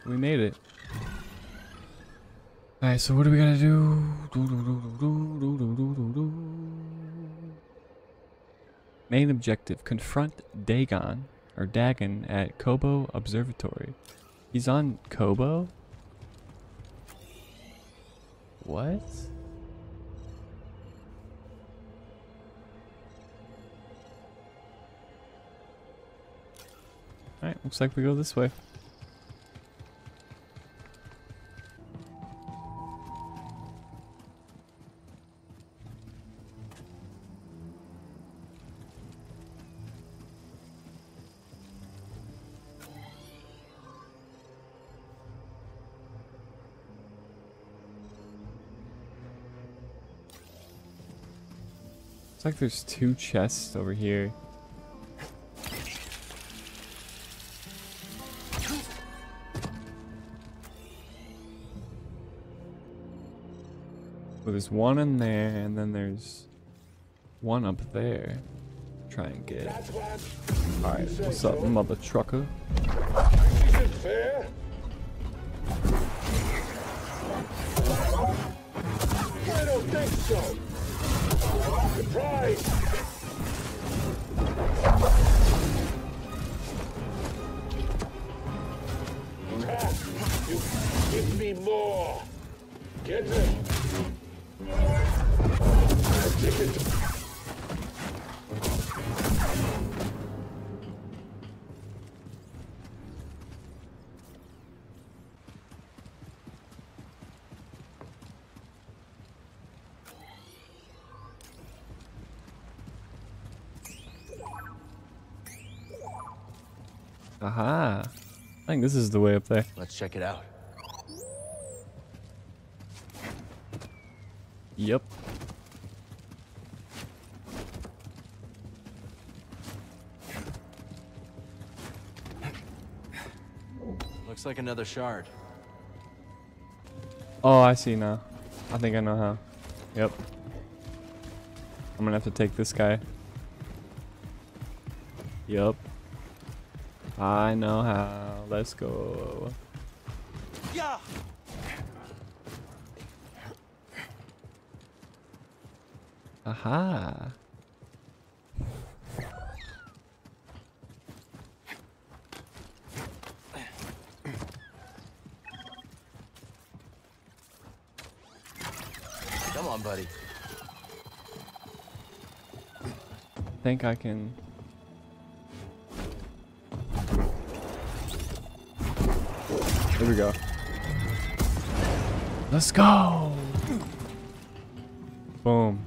Alright, we made it. Alright, so what do we gotta do? Main objective, confront Dagan, or Dagan at Koboh Observatory. He's on Koboh? What? Alright, looks like we go this way. Looks like there's two chests over here. Well, there's one in there, and then there's one up there. Try and get. Alright, what's up, mother trucker? I don't think so. Give me more. Get it? Take it. Aha! I think this is the way up there. Let's check it out. Yep. Looks like another shard. Oh, I see now. I think I know how. Yep. I'm gonna have to take this guy. Yep. I know how. Let's go. Yeah. Aha. Come on, buddy. think I can. Here we go. Let's go. Boom.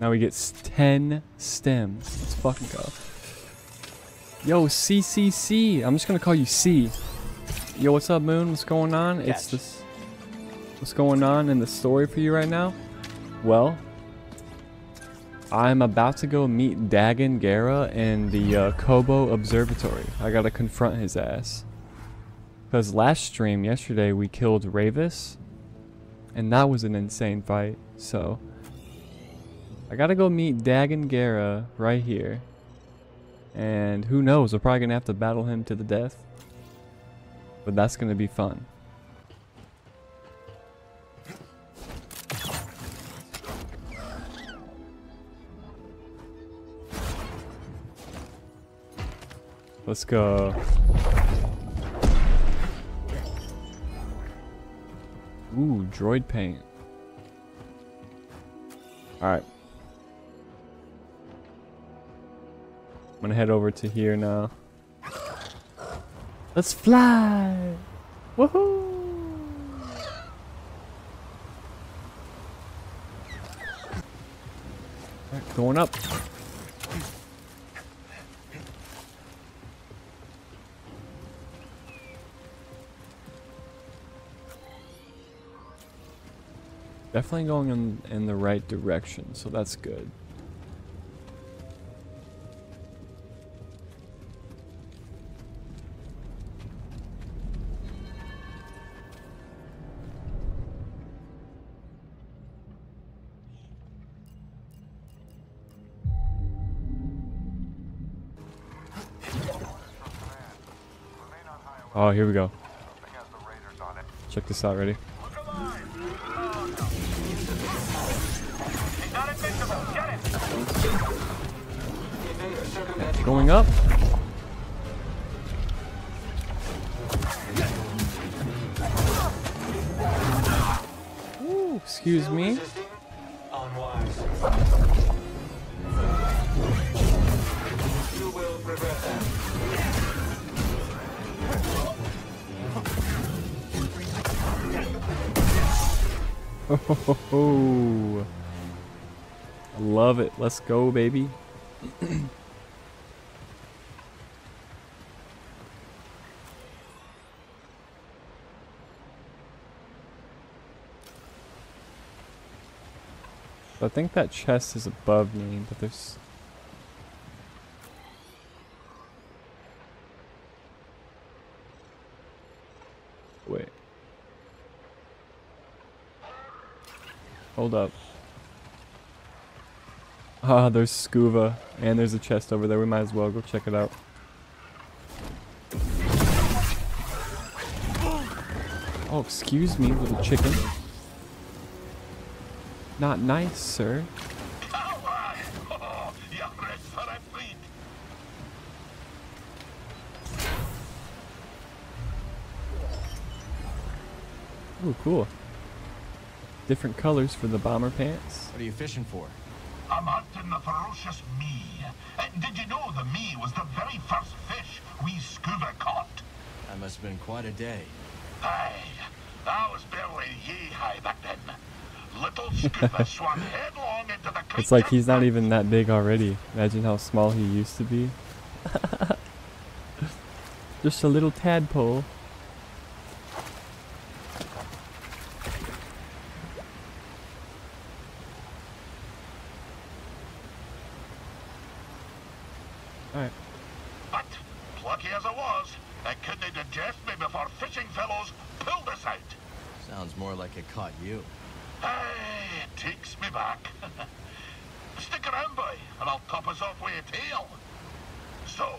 Now we get 10 stims. Let's fucking go. Yo, CCC. I'm just gonna call you C. Yo, what's up, Moon? What's going on? It's this. What's going on in the story for you right now? Well, I'm about to go meet Dagan Gera in the uh, Koboh Observatory. I gotta confront his ass. Because last stream, yesterday, we killed Rayvis. And that was an insane fight. So, I gotta go meet Dagan Gera right here. And who knows, we're probably gonna have to battle him to the death. But that's gonna be fun. Let's go. Ooh, droid paint. Alright. I'm gonna head over to here now. Let's fly! Woohoo! Going up. Definitely going in, in the right direction, so that's good. Oh, here we go. Check this out, ready? Going up. Ooh, excuse me. Oh, love it. Let's go, baby. I think that chest is above me, but there's Wait. Hold up. Ah, there's Skoova, and there's a chest over there. We might as well go check it out. Oh, excuse me, little chicken. Not nice, sir. Ooh, cool. Different colors for the bomber pants. What are you fishing for? I'm hunting the ferocious me. Uh, did you know the me was the very first fish we scuba caught? That must have been quite a day. Aye, I was barely yee high back then. It's like he's not even that big already. Imagine how small he used to be. Just a little tadpole. Alright. But, plucky as I was, I couldn't digest me before fishing fellows pulled us out. Sounds more like it caught you. Aye, it takes me back. Stick around, boy, and I'll top us off with a tale. So,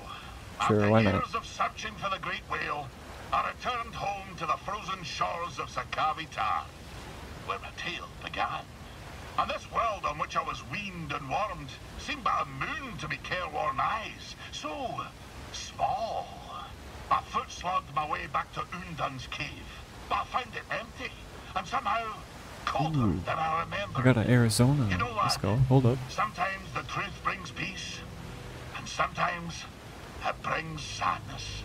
Sure, after why not? years of searching for the great whale, I returned home to the frozen shores of Sakavita, where my tale began. And this world on which I was weaned and warmed seemed but a moon to me careworn eyes. So small. I foot slogged my way back to Undun's cave, but I found it empty, and somehow colder Ooh. than I remember. I got an Arizona. You know Let's go. Hold up. Sometimes the truth brings peace, and sometimes it brings sadness.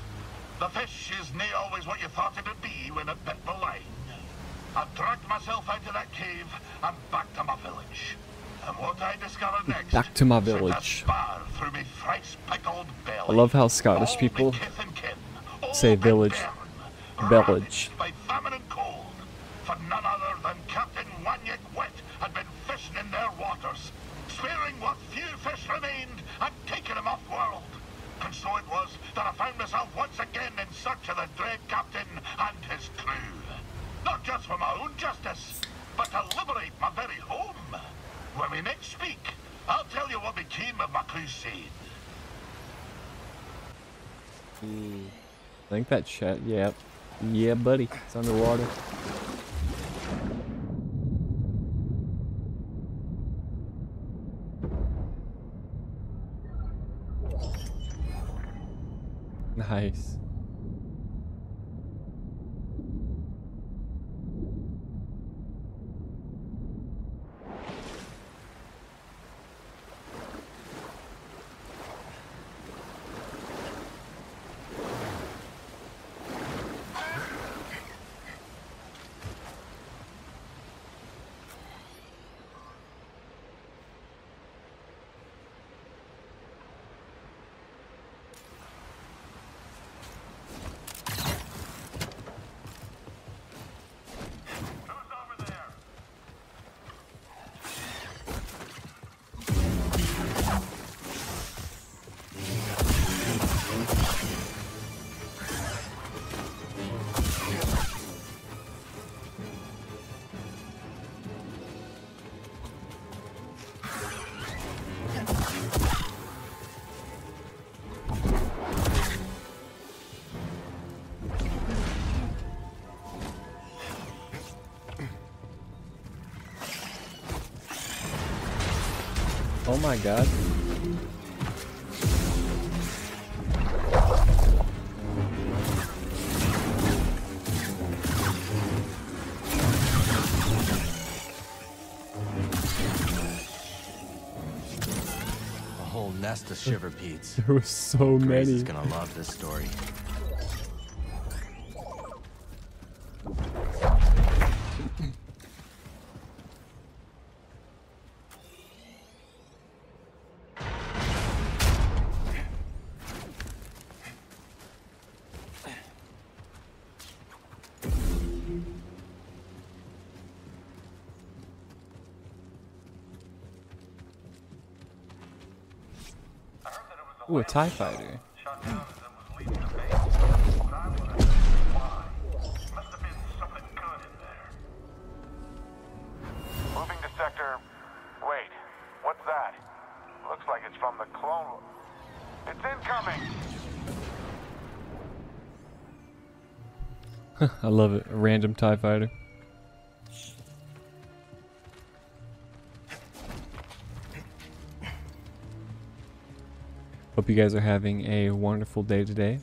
The fish is nae always what you thought it would be when it bit the line. I dragged myself out of that cave and back to my village. And what I discovered next Back to my village. through me pickled belly. I love how Scottish people kith kin, say village. Village. ravaged By famine and cold. For none other than Captain Wanyek Wet had been fishing in their waters, sparing what few fish remained and taking them off world. And so it was that I found myself once again in search of the dread captain and his crew. Not just for my own justice, but to liberate my very home. When we next speak, I'll tell you what became of my crusade. Hmm. I think that chat. Yep. Yeah, buddy. It's underwater. My god. A whole nest of shiver peats. There was so Grace many. is gonna love this story. Something good in there. Moving to sector. Wait, what's that? Looks like it's from the clone. It's incoming! I love it. A random TIE fighter. You guys are having a wonderful day today.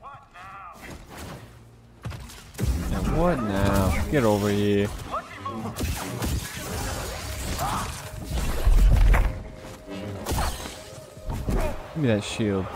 What now? And what now? Get over here. Give me that shield.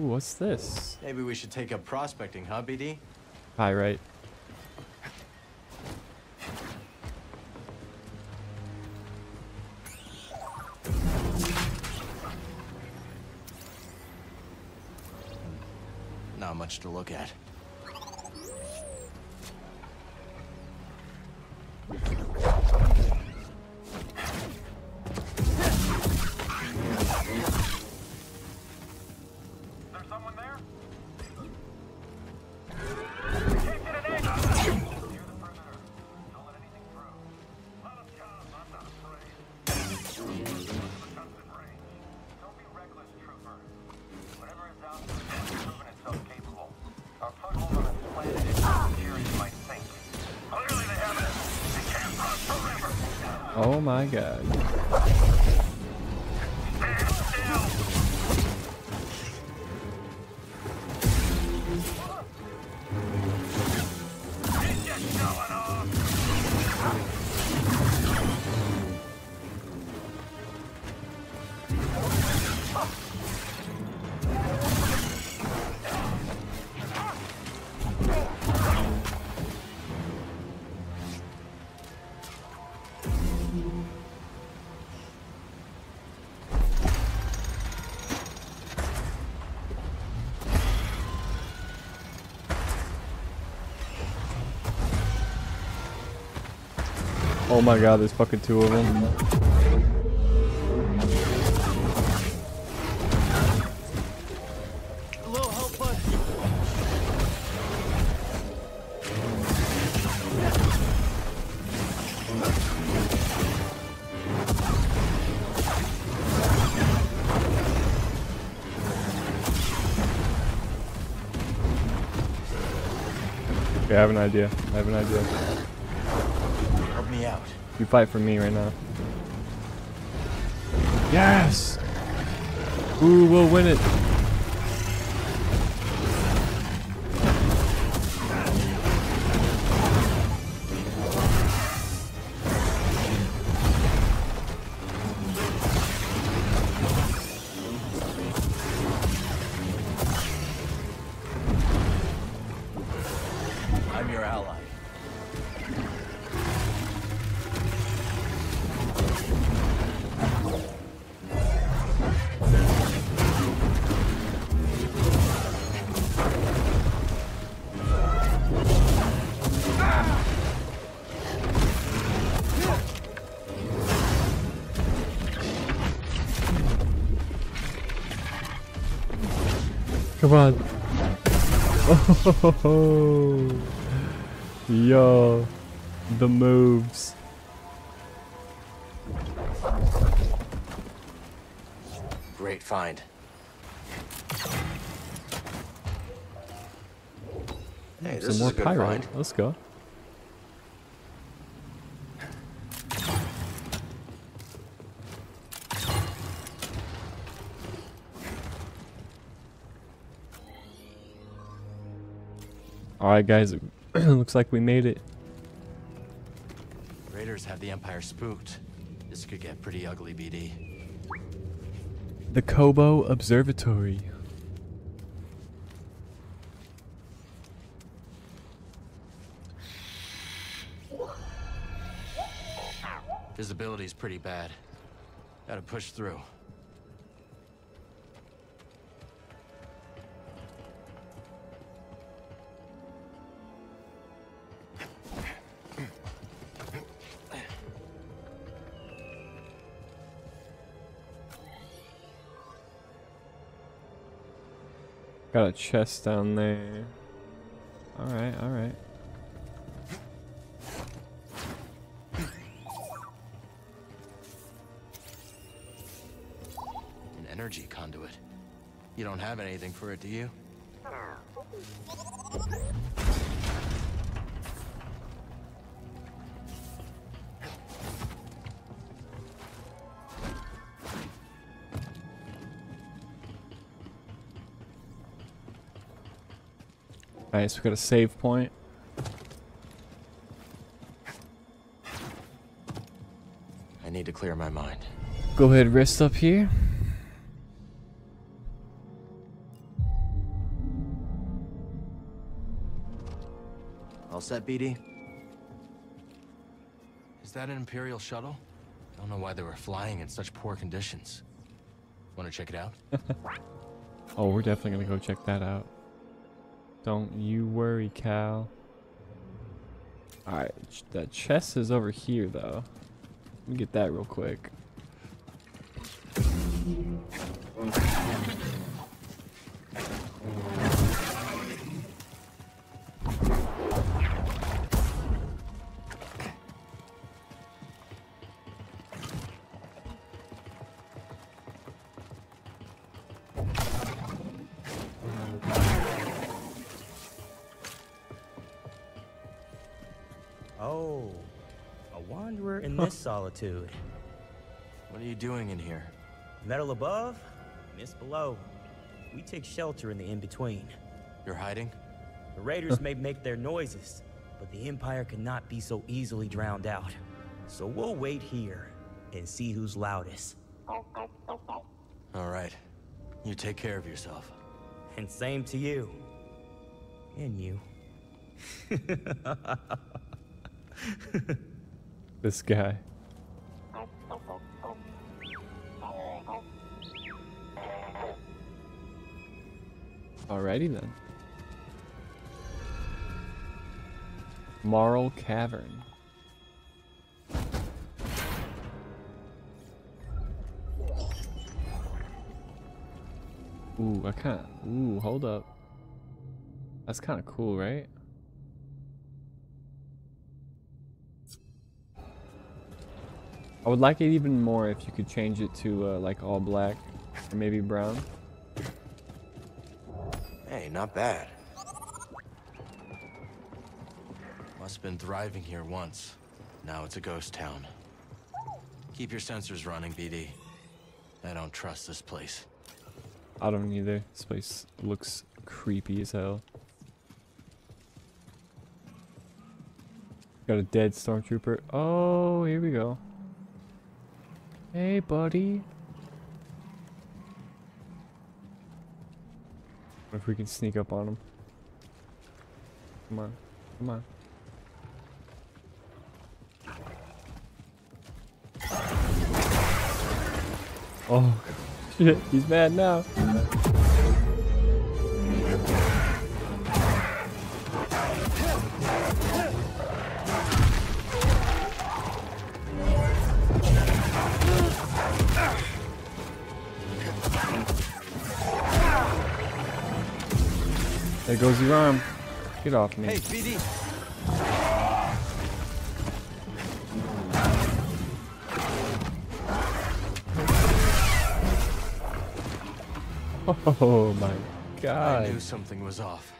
Ooh, what's this? Maybe we should take up prospecting, huh, BD? Pyrite. Not much to look at. Oh my god. Oh my god, there's fucking two of them. Help. Okay, I have an idea. I have an idea. You fight for me right now. Yes! Ooh, we'll win it. Oh, yo, the moves. Great find. Hey, this Some is more a good pyro. find. Let's go. Alright guys, looks like we made it. Raiders have the Empire spooked. This could get pretty ugly, BD. The Koboh Observatory. Visibility's pretty bad. Gotta push through. Got a chest down there. Alright, alright. An energy conduit. You don't have anything for it, do you? Nice, we got a save point. I need to clear my mind. Go ahead, rest up here. All set, BD? Is that an Imperial shuttle? I don't know why they were flying in such poor conditions. Want to check it out? Oh, we're definitely gonna go check that out. Don't you worry, Cal. Alright, that chest is over here, though. Let me get that real quick. This solitude. What are you doing in here? Metal above, mist below. We take shelter in the in-between. You're hiding? The raiders may make their noises, but the Empire cannot be so easily drowned out. So we'll wait here and see who's loudest. All right. You take care of yourself. And same to you. And you. This guy. Alrighty then. Marl Cavern. Ooh, I kinda, ooh, hold up. That's kinda cool, right? I would like it even more if you could change it to uh, like all black or maybe brown. Hey, not bad. Must have been thriving here once. Now it's a ghost town. Keep your sensors running, BD. I don't trust this place. I don't either. This place looks creepy as hell. Got a dead stormtrooper. Oh, here we go. Hey, buddy. If we can sneak up on him? Come on. Come on. Oh, shit. He's mad now. There goes your arm. Get off me. Hey, BD. Oh my god. I knew something was off.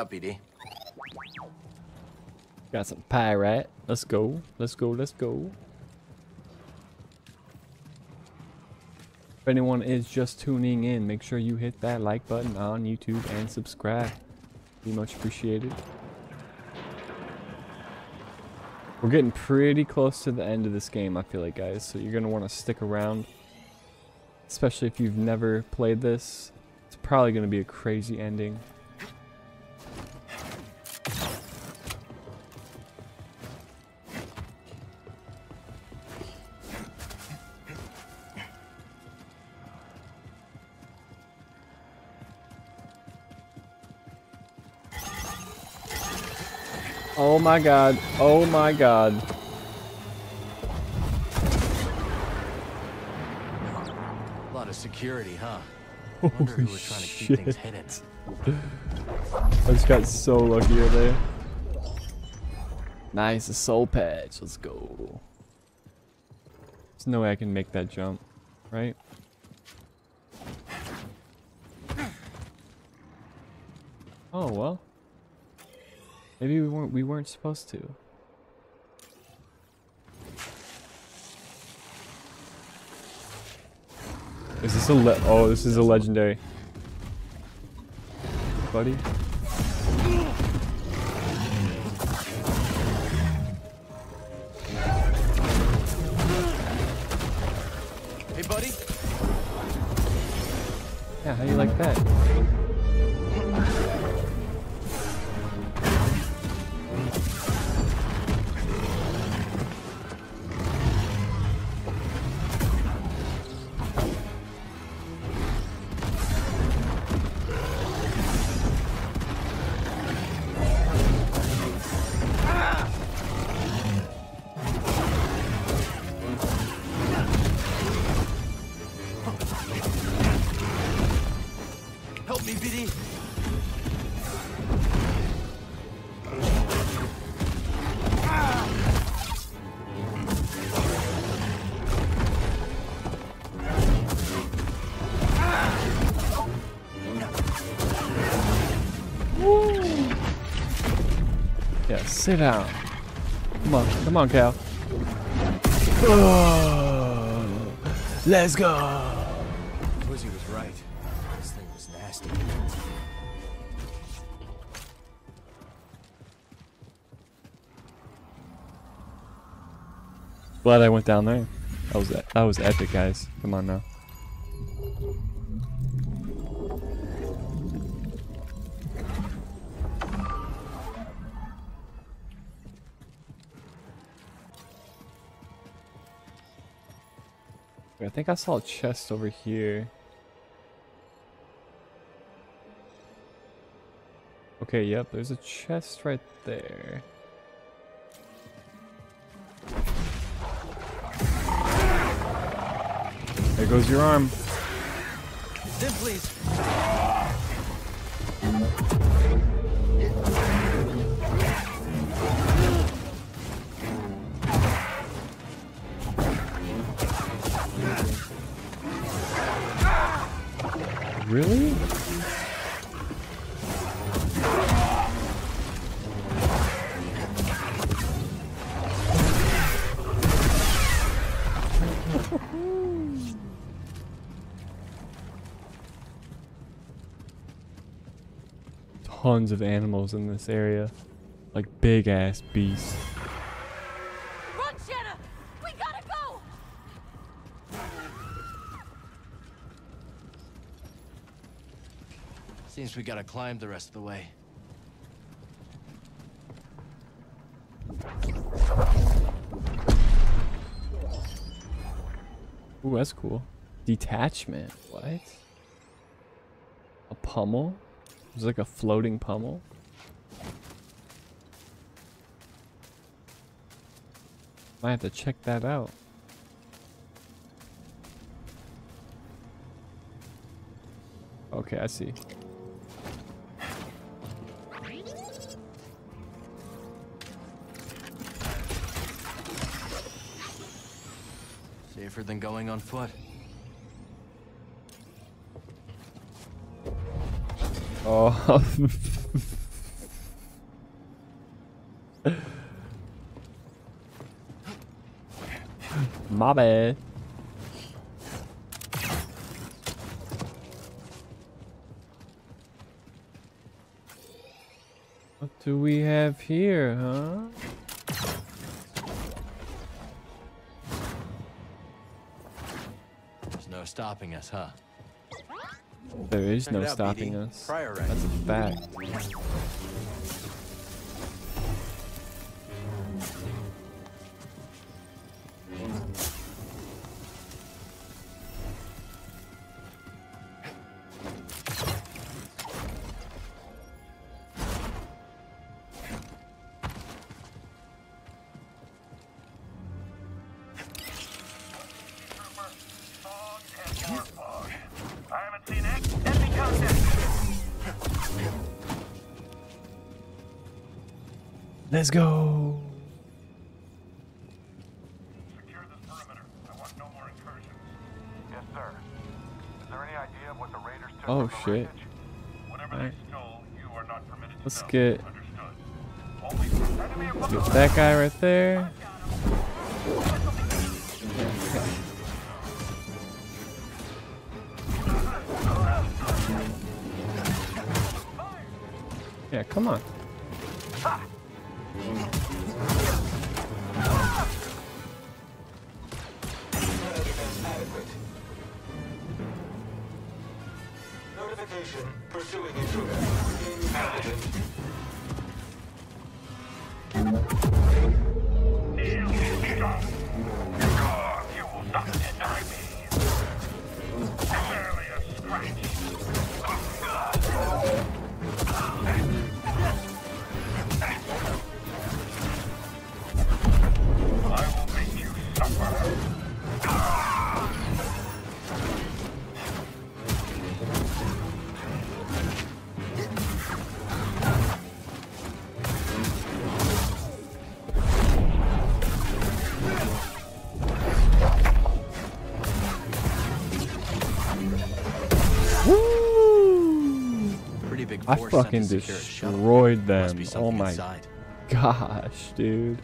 Out, BD. Got some pirate. Let's go. Let's go. Let's go. If anyone is just tuning in, make sure you hit that like button on YouTube and subscribe. Be much appreciated. We're getting pretty close to the end of this game, I feel like, guys. So you're going to want to stick around. Especially if you've never played this. It's probably going to be a crazy ending. Oh my god. Oh my god. A lot of security, huh? Wonder who Holy was trying to keep things shit. hidden. I just got so lucky right there. Nice, a soul patch. Let's go. There's no way I can make that jump, right? Oh well. Maybe we weren't we weren't supposed to. Is this a le oh this is a legendary. Buddy. Hey, buddy. Yeah, how you like that? Sit down. Come on, come on, Cal. Oh, let's go. Wizzy was right. This thing was nasty. Glad I went down there. That was that was epic, guys. Come on now. I think I saw a chest over here. Okay, yep, there's a chest right there. There goes your arm. Then please. Really? Tons of animals in this area. Like big ass beasts. Run, Shanna! We gotta go! We gotta climb the rest of the way. Ooh, that's cool. Detachment. What? A pummel? It's like a floating pummel. Might have to check that out. Okay, I see. Safer than going on foot. Oh. My bad. What do we have here, huh? Stopping us, huh? There is Check no out, stopping BD. us. Prior. That's a fact. Let's go. Secure this perimeter. I want no more incursions. Yes, sir. Is there any idea of what the raiders took Oh, from the shit. wreckage? Whatever Alright. they stole, you are not permitted to Let's know. get- Understood. Only Get that guy right there. Yeah, come on. Notification. Pursuing intruder. God, you will not fucking to secure a shuttle. destroyed them. Oh my inside. gosh, dude.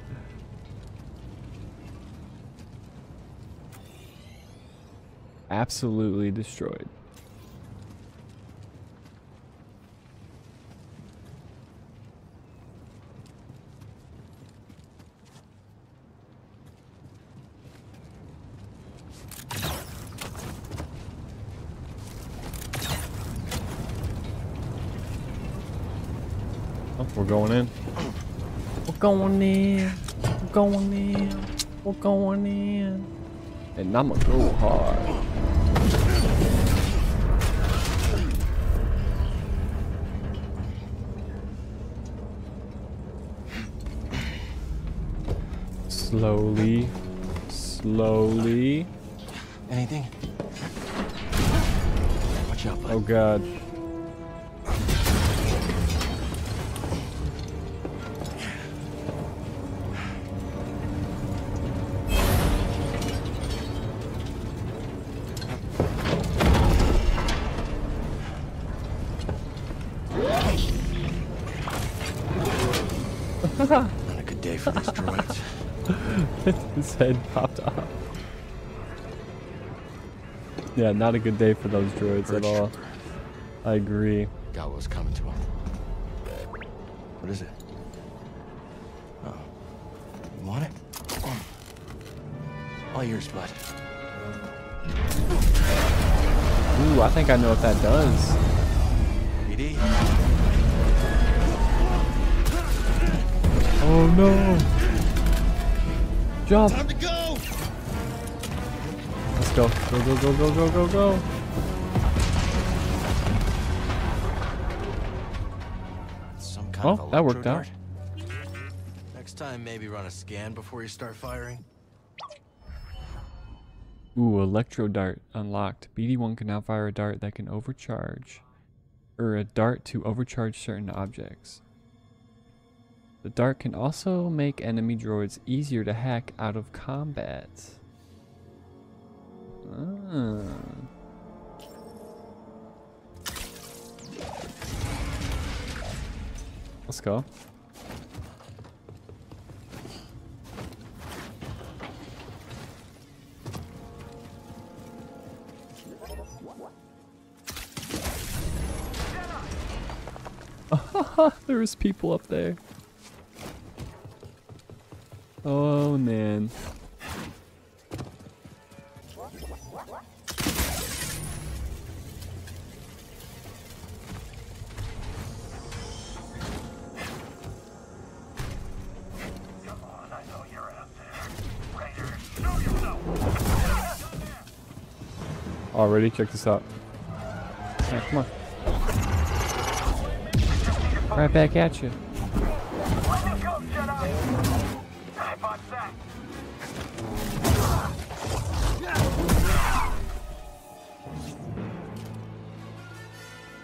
Absolutely destroyed. Oh, we're going in. We're going in. We're going in. We're going in. And I'ma go hard. Slowly. Slowly. Anything? Watch out, bud. Oh god. Yeah, not a good day for those droids at all. I agree. Got what was coming to him. What is it? Oh. You want it? All yours, bud. Ooh, I think I know what that does. Oh no! Jump! Time to go! Let's go. Go, go, go, go, go, go, go. Some kind Well, of that worked out. dart? Next time, maybe run a scan before you start firing. Ooh, electro dart unlocked. BD1 can now fire a dart that can overcharge, or a dart to overcharge certain objects. The dart can also make enemy droids easier to hack out of combat. Ah. Let's go. There's people up there. Oh man. Already, check this out. Alright, come on. Right back at you.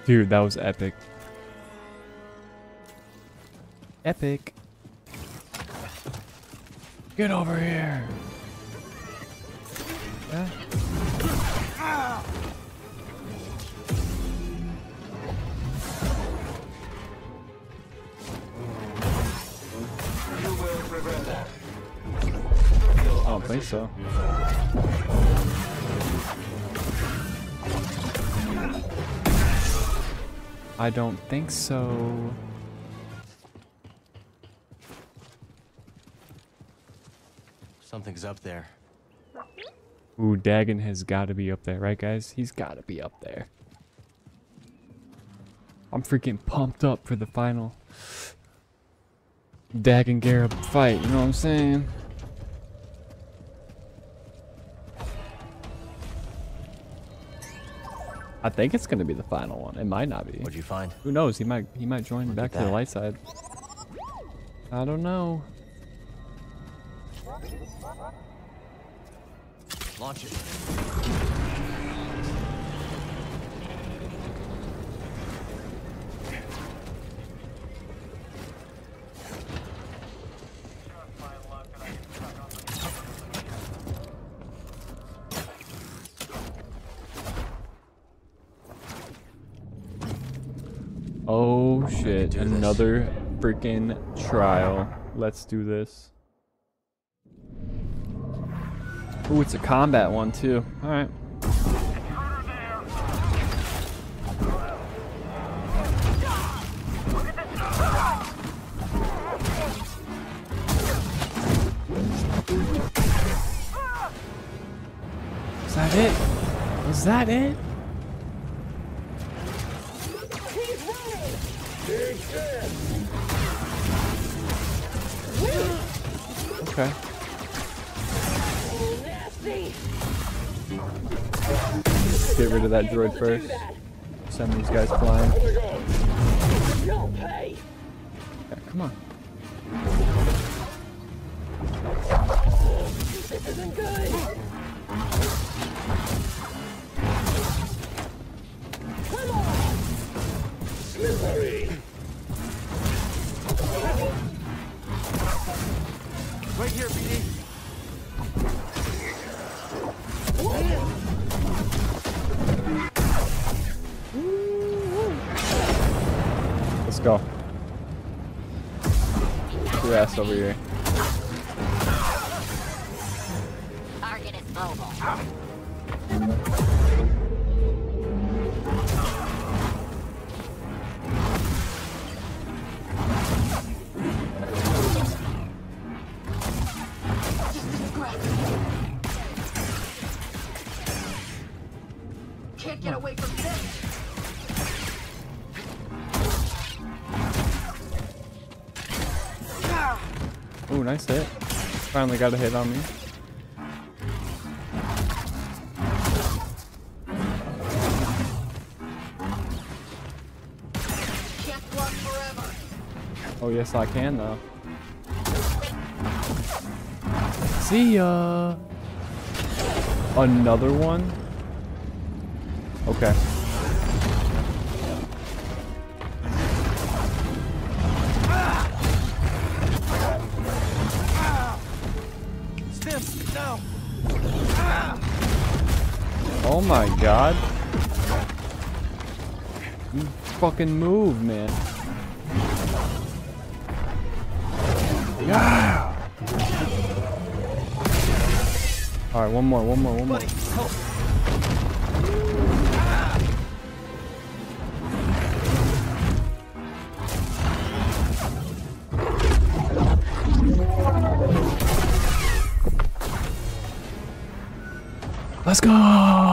Dude, that was epic. Epic. Get over here. Yeah. You will regret that. I don't think so. I don't think so. Something's up there. Ooh, Dagan has got to be up there, right, guys? He's got to be up there. I'm freaking pumped up for the final Dagan Gera fight. You know what I'm saying? I think it's gonna be the final one. It might not be. What'd you find? Who knows? He might. He might join back to the light side. I don't know. Launch it. Shit! do this. Another freaking trial. Let's do this. Ooh, it's a combat one too. All right. Is that it? Was that it? Okay. Get rid of that droid first. Send these guys flying. Yeah, come on. This isn't good. Over here. Nice hit. Finally got a hit on me. Oh, yes, I can, though. See ya! Another one? Okay. God. You fucking move, man. Yeah. Alright, one more, one more, one more. Let's go!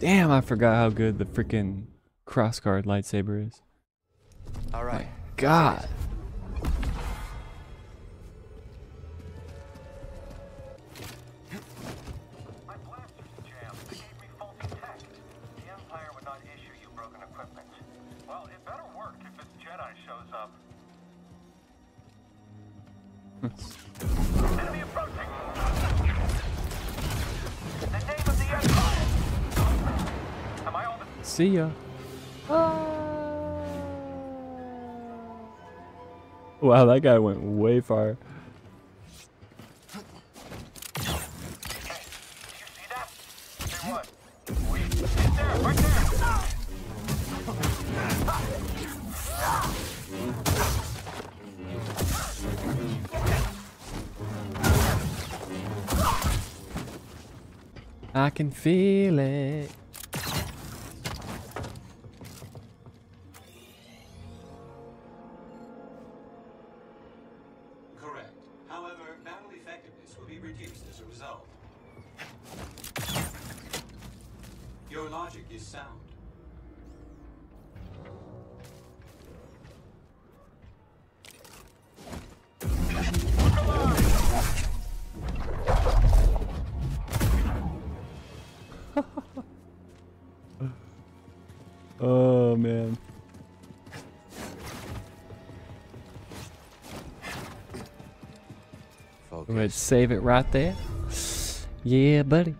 Damn, I forgot how good the freaking crossguard lightsaber is. All right. God. My blaster's jammed. They gave me faulty tech. The Empire would not issue you broken equipment. Well, it better work if this Jedi shows up. See ya. Uh. Wow, that guy went way far. Did you see that? Say what? We... It's there, right there! I can feel it. Reduced as a result. Your logic is sound. Focus. Go save it right there. Yeah, buddy.